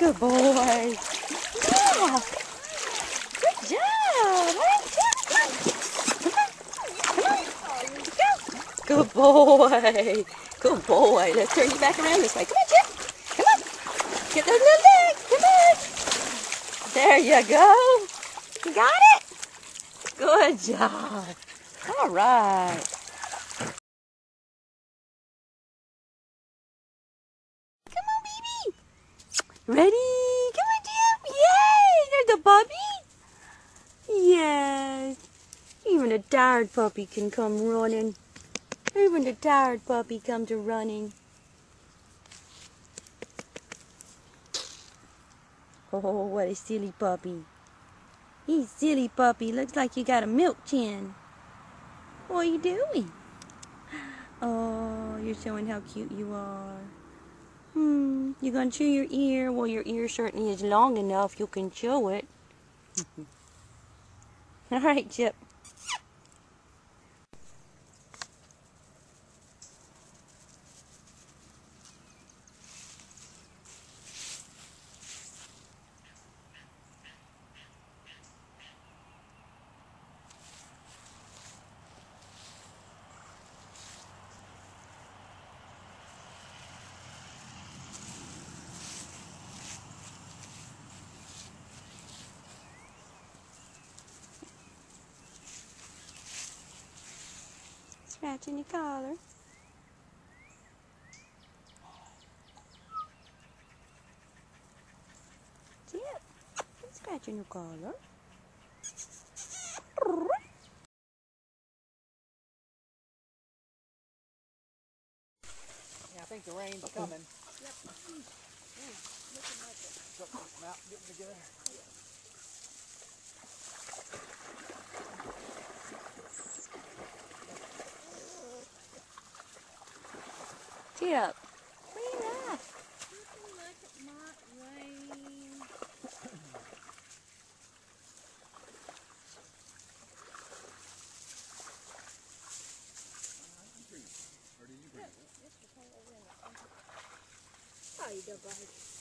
Good boy. Yeah. Good job. Good boy. Good boy. Let's turn you back around this way. Come on, Chip. Come on. Get those little legs. Come on. There you go. You got it? Good job. All right. Ready? Come on, Jim. Yay! There's the puppy. Yes. Even a tired puppy can come running. Even the tired puppy comes running. Oh, what a silly puppy. He's silly puppy. Looks like you got a milk chin. What are you doing? Oh, you're showing how cute you are. Hmm, you gonna chew your ear? Well, your ear certainly is long enough. You can chew it. All right, Chip. Scratching your collar. Chip, your collar. Yeah, I think the rain's coming. Yep. Something out getting together. Chip, where you at? Hi, you dumb bastard.